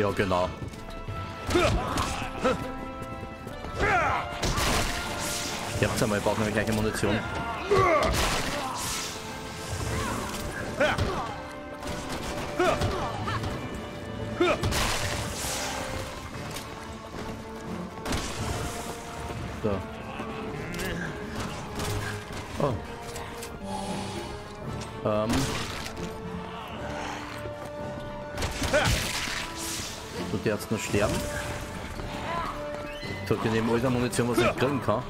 Ja, genau. Ihr habt's einmal, ich brauche nämlich gleich Munition. So. Jetzt noch sterben? Ihr neben all der Munition, was ich kriegen kann?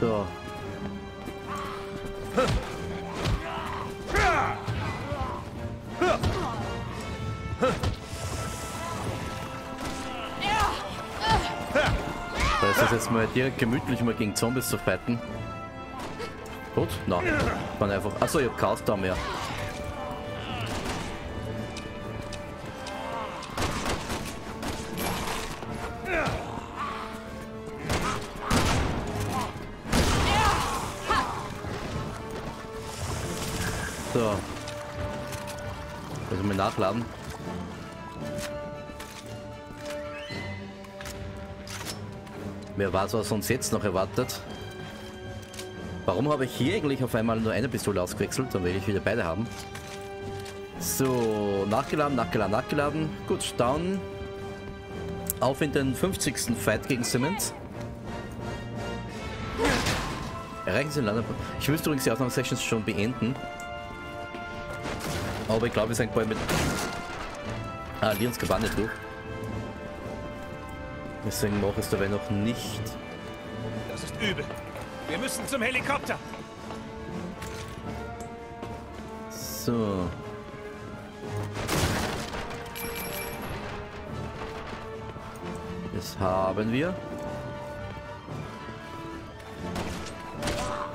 So. Da ist es jetzt mal direkt gemütlich, mal gegen Zombies zu fighten. Gut? Nein. Man einfach. Achso, ich hab Chaos da mehr. So. Also mal nachladen. Wer weiß, was uns jetzt noch erwartet. Warum habe ich hier eigentlich auf einmal nur eine Pistole ausgewechselt? Dann will ich wieder beide haben. So, nachgeladen, nachgeladen, nachgeladen. Gut, dann auf in den 50. Fight gegen Simmons. Erreichen Sie Lander. Ich müsste übrigens die Ausnahmesessions schon beenden. Aber ich glaube, wir sind bald mit ah, Lions Kabanne durch. Deswegen mache ich es dabei noch nicht. Das ist übel. Wir müssen zum Helikopter. So. Das haben wir.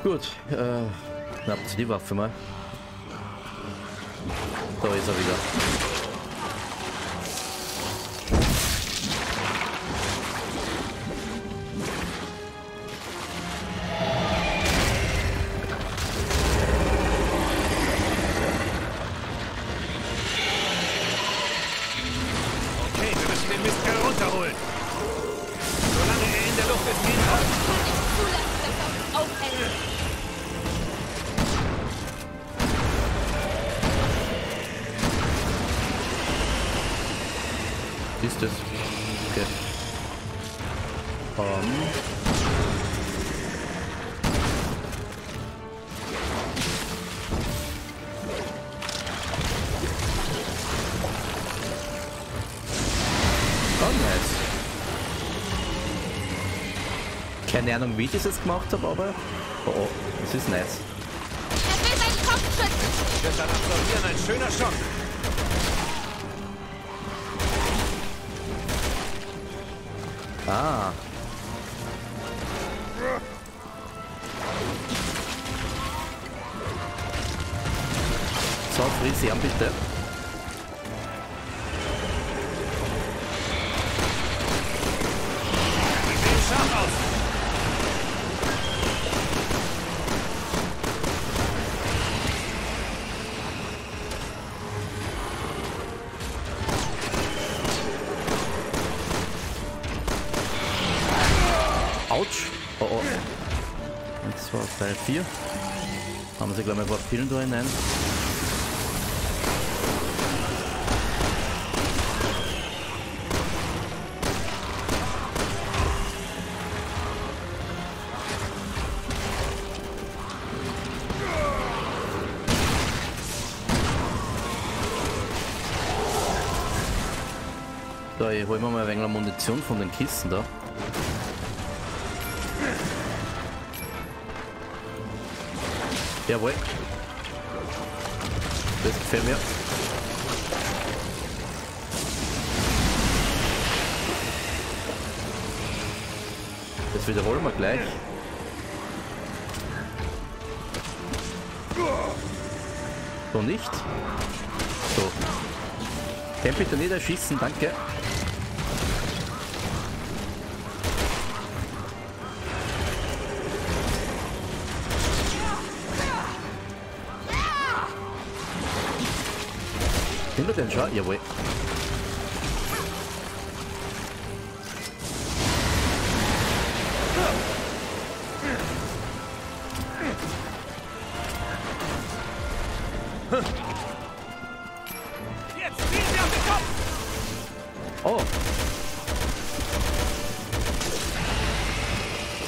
Gut. Äh, habt die Waffe mal. Da ist er wieder. Keine Ahnung, wie ich das jetzt gemacht habe, aber... Oh, oh, das ist nice. Er will seinen Kopf schützen. Wird dann absolvieren ein schöner Schock. Ah. So, frisieren bitte. Eins, zwei, drei, vier. Haben sie mal ein paar Pillen da hinein. So, ich hol mir mal ein wenig Munition von den Kisten da. Jawohl. Das gefällt mir. Das wiederholen wir gleich. So nicht. So. Kann bitte nicht erschießen, danke. Wir den schon? Jawohl. Den Kopf! Oh.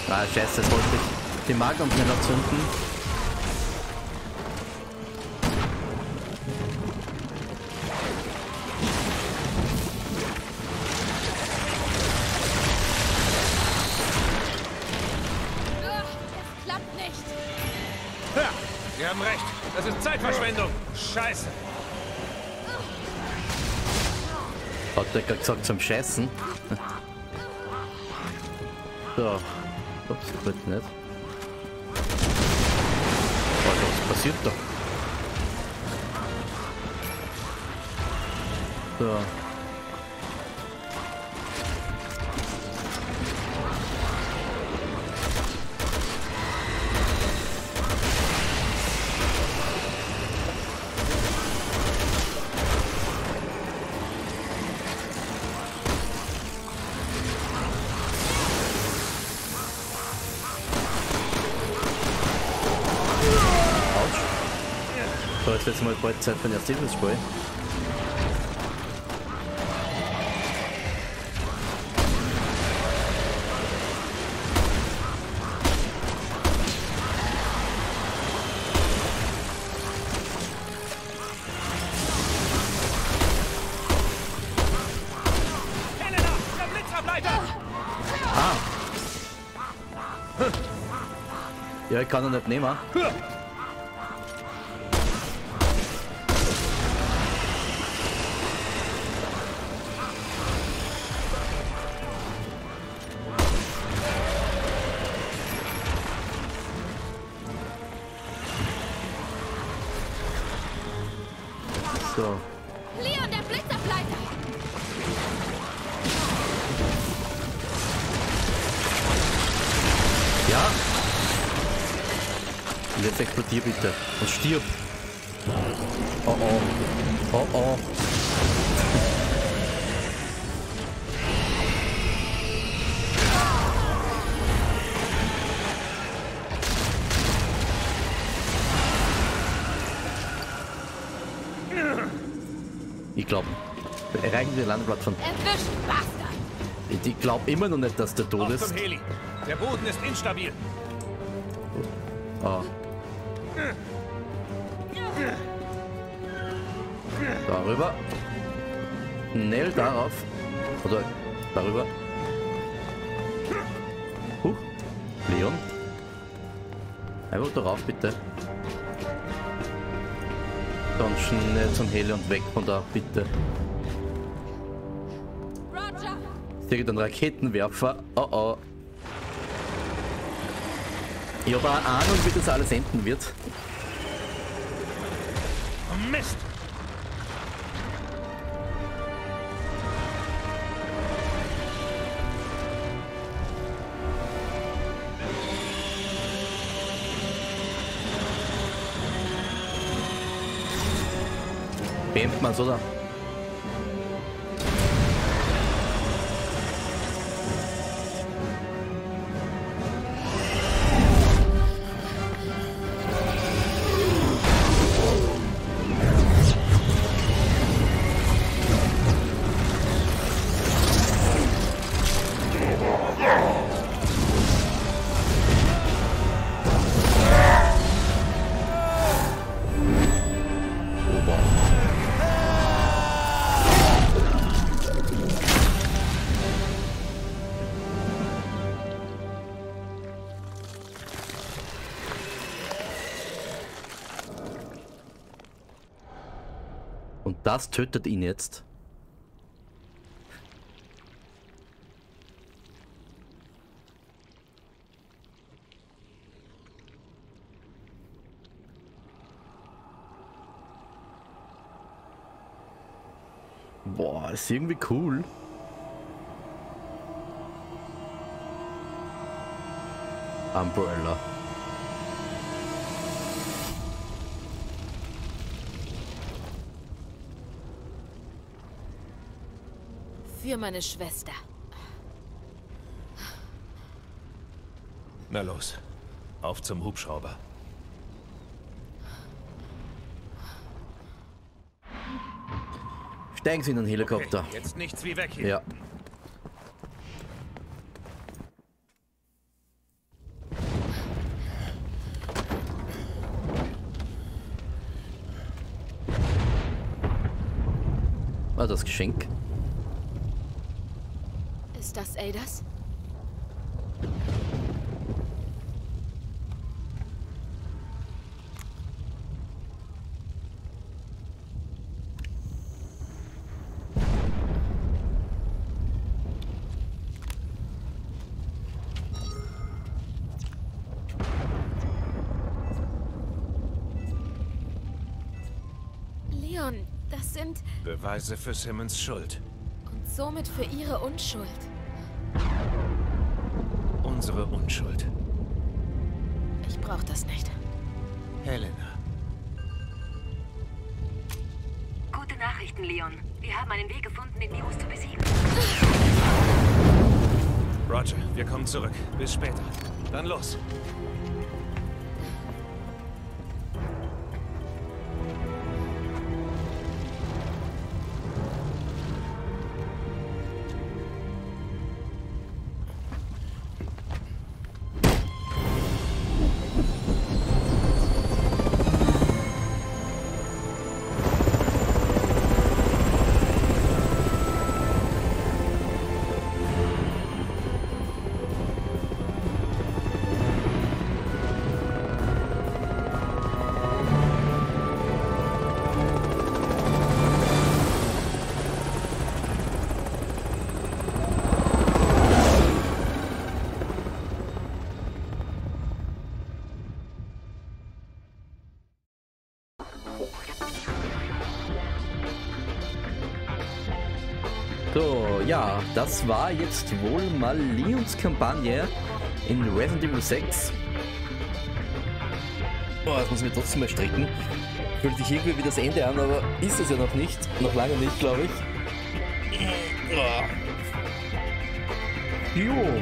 Ah, scheiße, jetzt wollte ich die Magnum schneller zünden. Ist Zeitverschwendung. Scheiße. Hat der gerade gesagt zum Scheißen. So. Ups, bitte nicht. Was passiert da? So. So, jetzt wird's mal bald Zeit für den! Ah! Ja, ich kann ihn nicht nehmen. So. Leon, der Blitzableiter. Ja. Und jetzt explodier bitte. Und stirb. Oh oh. Oh oh. Ich glaube, erreichen wir den Landeplatz von. Erwischt, Bastard. Ich glaube immer noch nicht, dass der tot Auf ist. zum Heli. Der Boden ist instabil. Ah. Darüber. Schnell darauf. Oder darüber. Huch. Leon. Einfach darauf, bitte. Dann schnell zum Heli und weg von da, bitte. Roger. Ist irgendein Raketenwerfer. Oh oh. Ich habe eine Ahnung, wie das alles enden wird. Oh, Mist! Beendet man's, oder? Und das tötet ihn jetzt. Boah, ist irgendwie cool. Umbrella. Für meine Schwester. Na los. Auf zum Hubschrauber. Steigen Sie in den Helikopter. Okay, jetzt nichts wie weg hier. Ja. War das Geschenk? Ist das Adas? Leon, das sind... Beweise für Simmons Schuld. Und somit für ihre Unschuld. Unsere Unschuld. Ich brauch das nicht. Helena. Gute Nachrichten, Leon. Wir haben einen Weg gefunden, den News zu besiegen. Roger, wir kommen zurück. Bis später. Dann los. Ja, das war jetzt wohl mal Leons Kampagne in Resident Evil 6. Boah, das muss ich mir trotzdem mal strecken. Fühlt sich irgendwie wie das Ende an, aber ist es ja noch nicht. Noch lange nicht, glaube ich. Jo.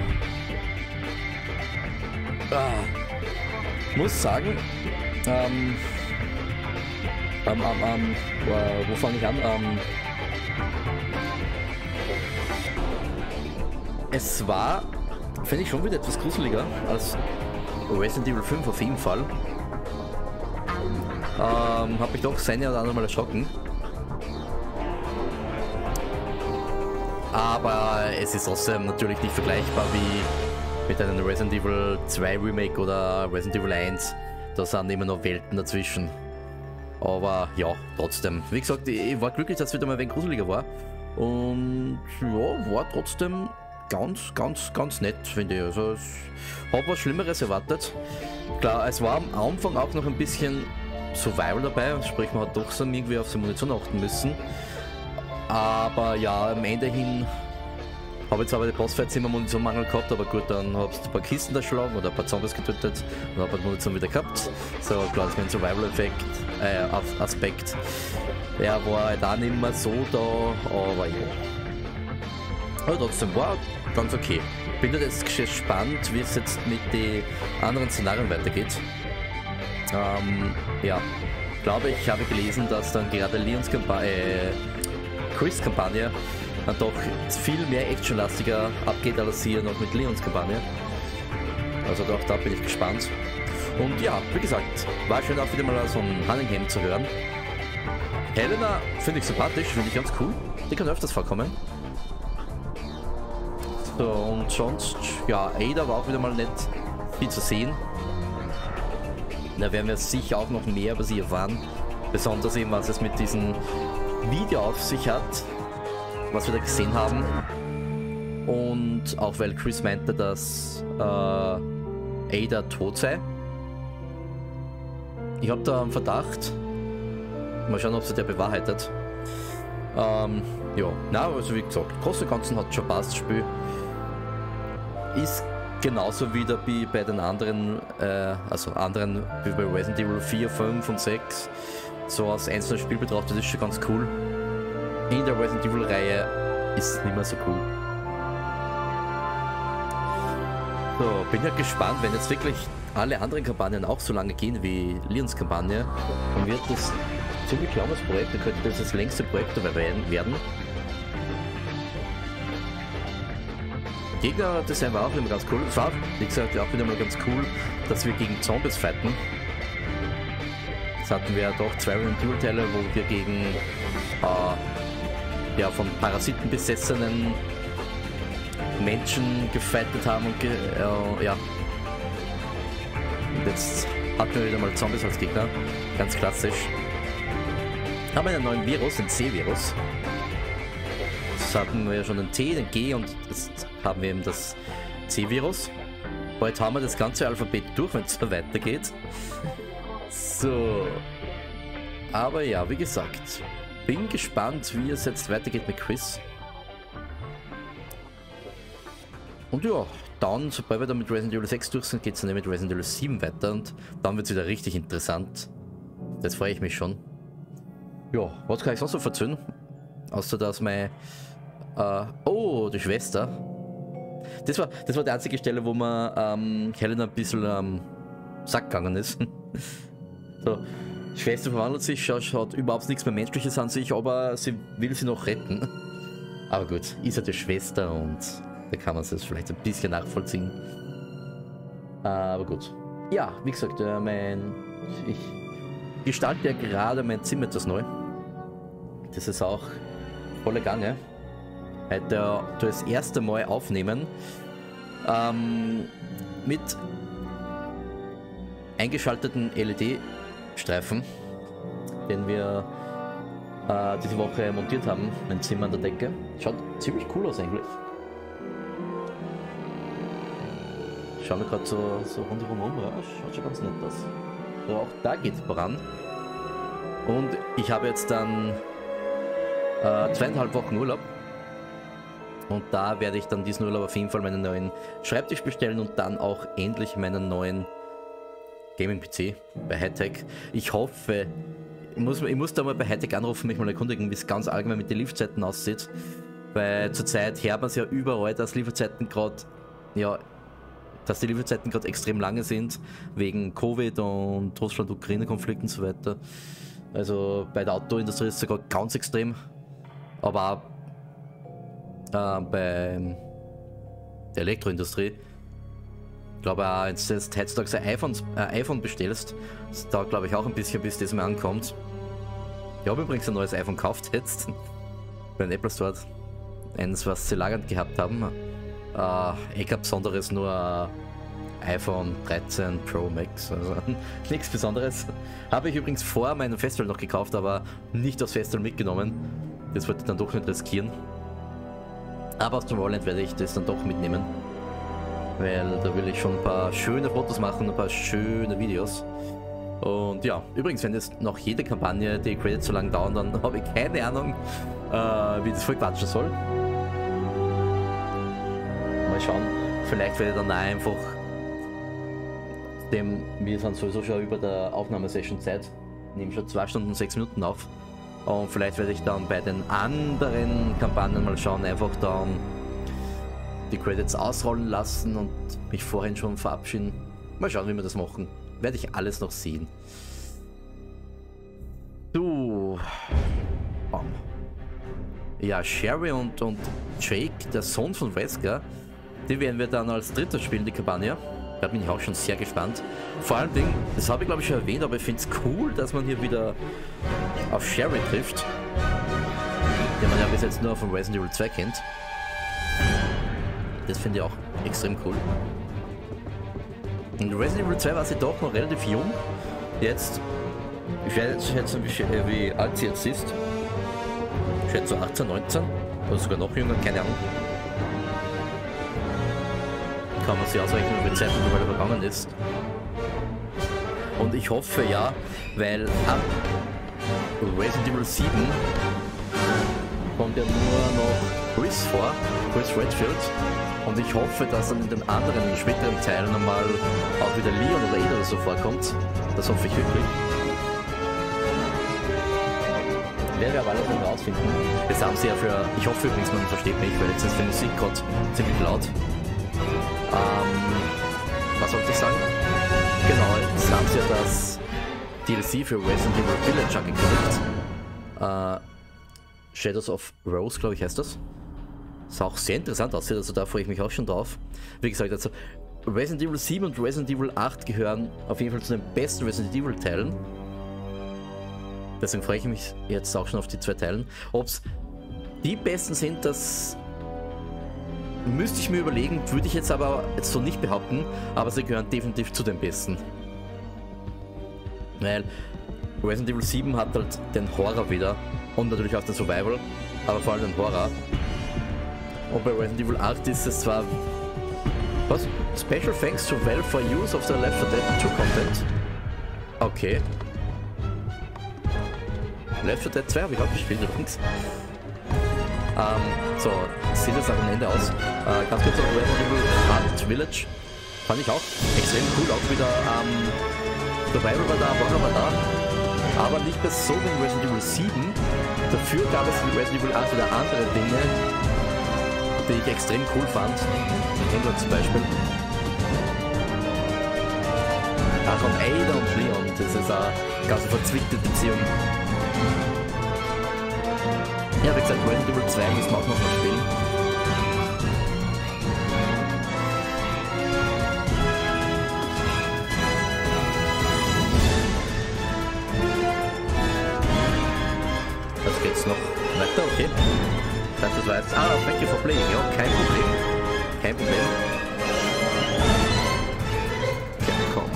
Ah. Muss sagen, ähm, ähm, ähm, ähm, äh, wo fange ich an? Ähm, Es war, finde ich, schon wieder etwas gruseliger als Resident Evil 5 auf jeden Fall. Ähm, hab mich doch seine oder andere Mal erschrocken. Aber es ist trotzdem natürlich nicht vergleichbar wie mit einem Resident Evil 2 Remake oder Resident Evil 1. Da sind immer noch Welten dazwischen. Aber ja, trotzdem. Wie gesagt, ich war glücklich, dass es wieder mal ein wenig gruseliger war. Und ja, war trotzdem ganz, ganz, ganz nett, finde ich. Also ich habe was Schlimmeres erwartet. Klar, es war am Anfang auch noch ein bisschen Survival dabei, sprich man hat doch so irgendwie auf seine Munition achten müssen. Aber ja, am Ende hin habe jetzt aber die Bossfights immer Munitionmangel gehabt, aber gut, dann habe ich ein paar Kisten erschlagen oder ein paar Zombies getötet und habe die Munition wieder gehabt. So, klar, das mein Survival-Effekt, äh, Aspekt. Der war halt auch nicht mehr so da, aber ja. Aber trotzdem war ganz okay. Bin jetzt gespannt, wie es jetzt mit den anderen Szenarien weitergeht. Ähm, ja, glaube ich, habe gelesen, dass dann gerade Leons Kampagne, äh, Chris Kampagne dann doch viel mehr actionlastiger abgeht als hier noch mit Leons Kampagne. Also doch, da bin ich gespannt. Und ja, wie gesagt, war schön auch wieder mal so ein Hunningham zu hören. Helena finde ich sympathisch, finde ich ganz cool. Die kann öfters vorkommen. So, und sonst, ja, Ada war auch wieder mal nett viel zu sehen. Da werden wir sicher auch noch mehr über sie erfahren. Besonders eben, was es mit diesem Video auf sich hat, was wir da gesehen haben. Und auch weil Chris meinte, dass äh, Ada tot sei. Ich habe da einen Verdacht. Mal schauen, ob sie der bewahrheitet. Ähm, ja, na, also wie gesagt, groß und Ganzen hat schon passt, das Spiel. Ist genauso wieder wie bei den anderen, äh, also anderen, wie bei Resident Evil 4, 5 und 6. So als einzelnes Spiel betrachtet ist schon ganz cool. In der Resident Evil Reihe ist nicht mehr so cool. So, bin ja gespannt, wenn jetzt wirklich alle anderen Kampagnen auch so lange gehen wie Lions Kampagne, dann wird das ziemlich langes Projekt, dann könnte das das längste Projekt dabei werden. Gegner-Design war auch immer ganz cool. Es war, wie gesagt, auch wieder mal ganz cool, dass wir gegen Zombies fighten. Jetzt hatten wir ja doch zwei Dual-Teile, wo wir gegen äh, ja, von Parasiten besessenen Menschen gefightet haben und ge äh, ja. Und jetzt hatten wir wieder mal Zombies als Gegner. Ganz klassisch. Haben einen neuen Virus, den C-Virus. Das hatten wir ja schon den T, den G und jetzt haben wir eben das C-Virus. Heute haben wir das ganze Alphabet durch, wenn es so weitergeht. So. Aber ja, wie gesagt, bin gespannt, wie es jetzt weitergeht mit Chris. Und ja, dann, sobald wir dann mit Resident Evil 6 durch sind, geht es dann mit Resident Evil 7 weiter und dann wird es wieder richtig interessant. Das freue ich mich schon. Ja, was kann ich sonst noch erzählen? Außer dass meine... Äh, oh, die Schwester. Das war, das war die einzige Stelle, wo man ähm, Helena ein bisschen am ähm, Sack gegangen ist. so, Schwester verwandelt sich, schaut überhaupt nichts mehr Menschliches an sich, aber sie will sie noch retten. Aber gut, ist ja die Schwester und da kann man es vielleicht ein bisschen nachvollziehen. Aber gut. Ja, wie gesagt, äh, mein, ich gestalte ja gerade mein Zimmer etwas neu. Das ist auch volle Gange. Heute das erste Mal aufnehmen. Ähm, mit eingeschalteten LED-Streifen, den wir äh, diese Woche montiert haben, mein Zimmer an der Decke. Schaut ziemlich cool aus eigentlich. schaue mir gerade so, so rundherum um, ja, schaut schon ganz nett aus. Aber auch da geht's voran. Und ich habe jetzt dann äh, zweieinhalb Wochen Urlaub. Und da werde ich dann diesen Urlaub auf jeden Fall meinen neuen Schreibtisch bestellen und dann auch endlich meinen neuen Gaming-PC bei Hightech. Ich hoffe, ich muss, ich muss da mal bei Hightech anrufen, mich mal erkundigen, wie es ganz allgemein mit den Lieferzeiten aussieht. Weil zurzeit hört man es ja überall, dass Lieferzeiten gerade ja, dass die Lieferzeiten gerade extrem lange sind, wegen Covid und Russland-Ukraine-Konflikt und so weiter. Also bei der Autoindustrie ist es sogar ganz extrem. Aber auch äh, bei der Elektroindustrie, glaube du jetzt heutzutage ein iPhone, äh, iPhone bestellst, das dauert glaube ich auch ein bisschen, bis das mal ankommt. Ich habe übrigens ein neues iPhone gekauft jetzt. Beim Apple Store. Eines, was sie lagernd gehabt haben. Äh, ich glaube besonderes nur iPhone 13 Pro Max, also nichts Besonderes. Habe ich übrigens vor meinem Festival noch gekauft, aber nicht aufs Festival mitgenommen. Das wollte ich dann doch nicht riskieren. Aber aus dem Rollend werde ich das dann doch mitnehmen. Weil da will ich schon ein paar schöne Fotos machen, ein paar schöne Videos. Und ja, übrigens, wenn jetzt noch jede Kampagne die Credits so lange dauern, dann habe ich keine Ahnung, äh, wie das voll quatschen soll. Mal schauen. Vielleicht werde ich dann einfach, dem wir sind sowieso schon über der Aufnahmesession Zeit, nehmen schon zwei Stunden und sechs Minuten auf. Und vielleicht werde ich dann bei den anderen Kampagnen mal schauen, einfach dann die Credits ausrollen lassen und mich vorhin schon verabschieden. Mal schauen, wie wir das machen. Werde ich alles noch sehen. Du. Ja, Sherry und, und Jake, der Sohn von Wesker, die werden wir dann als dritter spielen, die Kampagne. Da bin ich auch schon sehr gespannt. Vor allen Dingen, das habe ich glaube ich schon erwähnt, aber ich finde es cool, dass man hier wieder auf Sherry trifft. Den man ja bis jetzt nur von Resident Evil 2 kennt. Das finde ich auch extrem cool. In Resident Evil 2 war sie doch noch relativ jung. Jetzt, ich jetzt schätzen, wie, alt sie jetzt ist. Ich schätze so 18, 19 oder sogar noch jünger, keine Ahnung kann man sich ausrechnen, wie viel Zeit mittlerweile vergangen ist. Und ich hoffe ja, weil ab Resident Evil 7 kommt ja nur noch Chris vor, Chris Redfield. Und ich hoffe, dass dann in den anderen späteren Teilen nochmal auch wieder Leon oder Ada oder so vorkommt. Das hoffe ich wirklich. Werde aber alles noch rausfinden. Das haben sie ja für. Ich hoffe übrigens, man versteht mich, weil jetzt ist die Musik gerade ziemlich laut. Ähm, was sollte ich sagen? Genau, jetzt haben sie ja das DLC für Resident Evil Village angekündigt. Äh, Shadows of Rose, glaube ich, heißt das. Sah auch sehr interessant aussieht, also da freue ich mich auch schon drauf. Wie gesagt, also Resident Evil 7 und Resident Evil 8 gehören auf jeden Fall zu den besten Resident Evil Teilen. Deswegen freue ich mich jetzt auch schon auf die zwei Teilen. Ob es die besten sind, das müsste ich mir überlegen, würde ich jetzt aber jetzt so nicht behaupten, aber sie gehören definitiv zu den besten. Weil Resident Evil 7 hat halt den Horror wieder und natürlich auch den Survival, aber vor allem den Horror. Und bei Resident Evil 8 ist es zwar. Was? Special thanks to Valve for use of the Left 4 Dead 2 Content. Okay. Left 4 Dead 2 habe ich auch gespielt übrigens. Ähm, so, sieht jetzt am Ende aus. Äh, ganz kurz noch Resident Evil 8 Village. Fand ich auch extrem cool. Auch wieder, ähm, Survival war da, Horror war da. Aber nicht mehr so wie in Resident Evil 7. Dafür gab es in Resident Evil 8 wieder andere Dinge, die ich extrem cool fand. England zum Beispiel. Ach, und Ada und Leon, das ist eine ganz verzwickte Beziehung. Ja, wie gesagt, Resident Evil 2 müssen wir auch noch mal spielen. Das das war jetzt. Thank you for playing. Ja, kein Problem. Kein Problem. Ja, komm.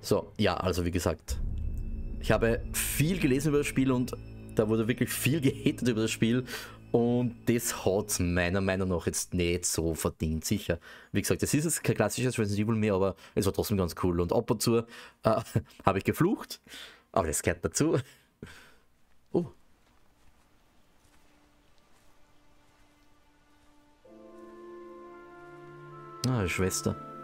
So, ja, also wie gesagt, ich habe viel gelesen über das Spiel und da wurde wirklich viel gehatet über das Spiel und das hat meiner Meinung nach jetzt nicht so verdient, sicher. Wie gesagt, es ist kein klassisches Resident Evil mehr, aber es war trotzdem ganz cool und ab und zu äh, habe ich geflucht, aber das gehört dazu. Oh. Ah, Schwester.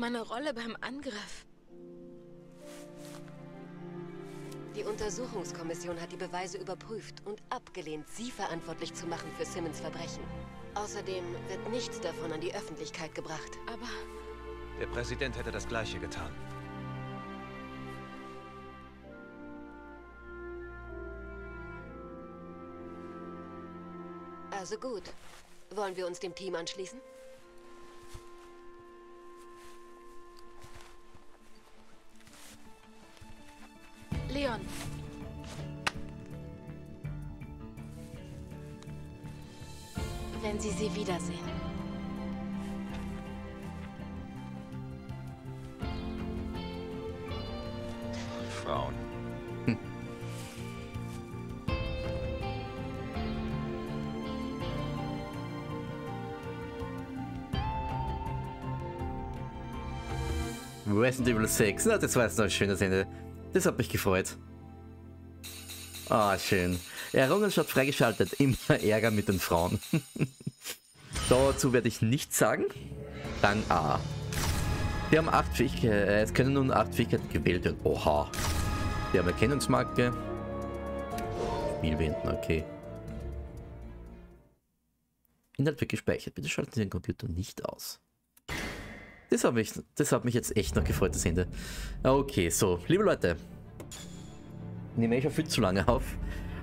Meine Rolle beim Angriff. Die Untersuchungskommission hat die Beweise überprüft und abgelehnt, Sie verantwortlich zu machen für Simmons Verbrechen. Außerdem wird nichts davon an die Öffentlichkeit gebracht. Aber Der Präsident hätte das Gleiche getan. Also gut. Wollen wir uns dem Team anschließen? Leon. Wenn Sie sie wiedersehen. Frauen. Resident Evil 6. Na, das war jetzt noch ein schönes Ende. Das hat mich gefreut. Ah, schön. Errungenschaft freigeschaltet. Immer Ärger mit den Frauen. Dazu werde ich nichts sagen. Rang A. Wir haben acht Fähigkeiten. Äh, es können nun acht Fähigkeiten gewählt werden. Oha. Wir haben Erkennungsmarke. Spiel beenden, okay. Inhalt wird gespeichert. Bitte schalten Sie den Computer nicht aus. Das hat, mich, das hat mich jetzt echt noch gefreut, das Ende. Okay, so, liebe Leute. Nehme ich schon viel zu lange auf.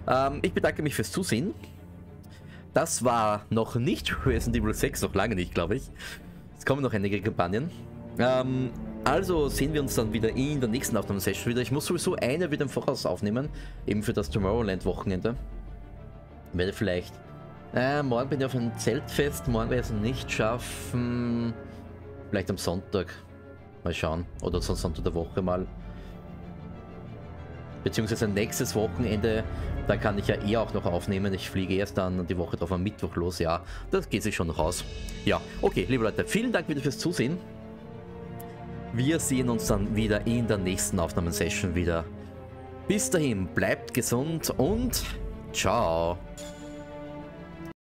Ähm, ich bedanke mich fürs Zusehen. Das war noch nicht Resident Evil 6, noch lange nicht, glaube ich. Es kommen noch einige Kampagnen. Ähm, Also sehen wir uns dann wieder in der nächsten Aufnahmesession wieder. Ich muss sowieso eine wieder im Voraus aufnehmen, eben für das Tomorrowland-Wochenende. Werde vielleicht... Äh, morgen bin ich auf einem Zeltfest, morgen werde ich es nicht schaffen. Vielleicht am Sonntag. Mal schauen. Oder sonst Sonntag der Woche mal. Beziehungsweise nächstes Wochenende, da kann ich ja eh auch noch aufnehmen. Ich fliege erst dann die Woche drauf am Mittwoch los, ja. Das geht sich schon noch aus. Ja, okay, liebe Leute, vielen Dank wieder fürs Zusehen. Wir sehen uns dann wieder in der nächsten Aufnahmesession wieder. Bis dahin, bleibt gesund und ciao.